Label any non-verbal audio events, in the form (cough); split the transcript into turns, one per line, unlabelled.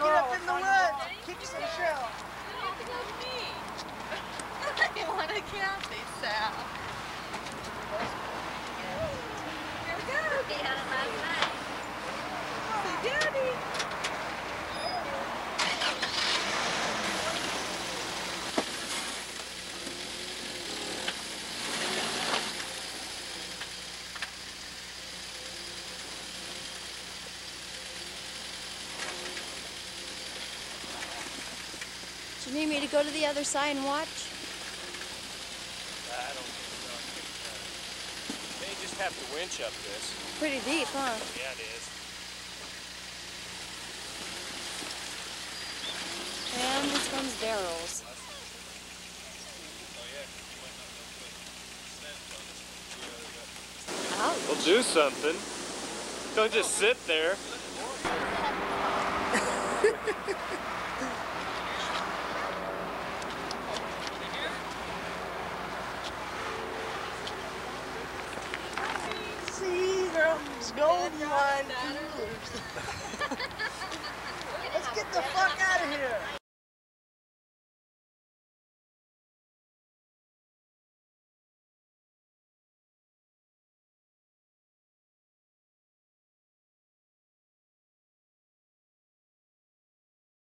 Get up in the woods. Kick some shell.
I (laughs) (laughs) want to Kathy, Sal.
You need me to go to the other side and watch?
I don't think so. They just have to winch up this.
Pretty deep, huh?
Yeah, it is.
And this one's Daryl's. Oh, Ouch.
Well, do something. Don't just sit there.
Golden